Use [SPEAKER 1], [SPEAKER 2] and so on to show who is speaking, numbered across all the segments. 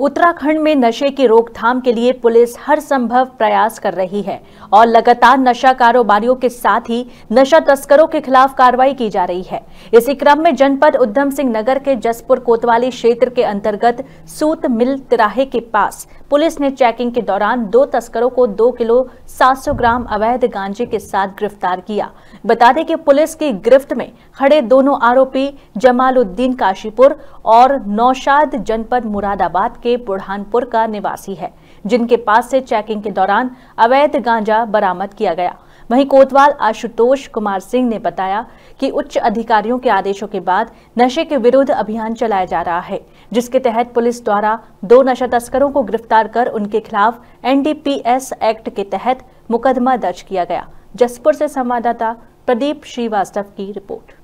[SPEAKER 1] उत्तराखंड में नशे की रोकथाम के लिए पुलिस हर संभव प्रयास कर रही है और लगातार नशा कारोबारियों के साथ ही नशा तस्करों के खिलाफ कार्रवाई की जा रही है। इसी क्रम में जनपद उधम सिंह नगर के जसपुर कोतवाली क्षेत्र के अंतर्गत सूत मिल तिराहे के पास पुलिस ने चेकिंग के दौरान दो तस्करों को दो किलो 700 ग्राम अवैध गांजे के साथ गिरफ़्तार किया। बता दें कि पुलिस की गिरफ्त में खड़े दोनों आरोपी जमालुद्दीन काशीपुर और नौशाद जनपद मुरादाबाद के बुरहानपुर का निवासी है, जिनके पास से चेकिंग के दौरान अवैध गांजा बरामद किया गया। वहीं कोतवाल आशुतोष कुमार सिंह ने बताया कि उच्च अधिकारियों के आदेशों के बाद नशे के विरुद्ध अभियान चलाया जा रहा है, जिसके तहत पुलिस द्वारा दो नशा तस्करों को गिरफ़्तार कर उनके खिलाफ एनडीपीएस एक्ट के तहत मुकदमा दर्ज किया गया। जसपुर से संवाददाता प्रदीप श्रीवास्तव की रिपोर्ट।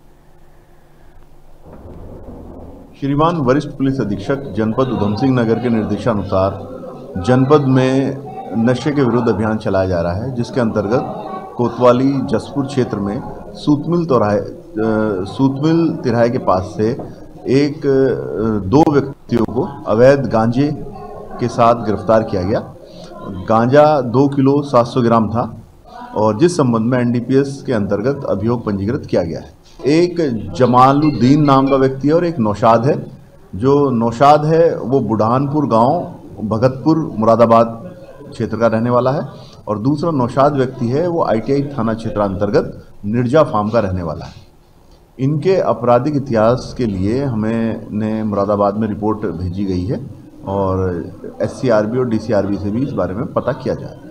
[SPEAKER 2] श्रीमान वरिष्ठ पुलिस अधीक्षक जनपद उधम सिंह नगर के निर्देशानुसार जनपद में नशे के विरुद्ध अभियान चलाया जा रहा है, जिसके अंतर्गत कोतवाली जसपुर क्षेत्र में सूतमिल तोराहे सूतमिल तिराहे के पास से एक दो व्यक्तियों को अवैध गांजे के साथ गिरफ़्तार किया गया। गांजा दो किलो सात सौ ग्राम था और जिस संबंध में एनडीपीएस के अंतर्गत अभियोग पंजीकृत किया गया है। एक जमालुद्दीन नाम का व्यक्ति है और एक नौशाद है। जो नौशाद है, वो बुढ़ानपुर गाँव, भगतपुर मुरादाबाद क्षेत्र का रहने वाला है। और दूसरा नौशाद व्यक्ति है, वो आईटीआई थाना क्षेत्र अंतर्गत निर्जा फार्म का रहने वाला है। इनके आपराधिक इतिहास के लिए हमें ने मुरादाबाद में रिपोर्ट भेजी गई है और एससीआरबी और डीसीआरबी से भी इस बारे में पता किया जाए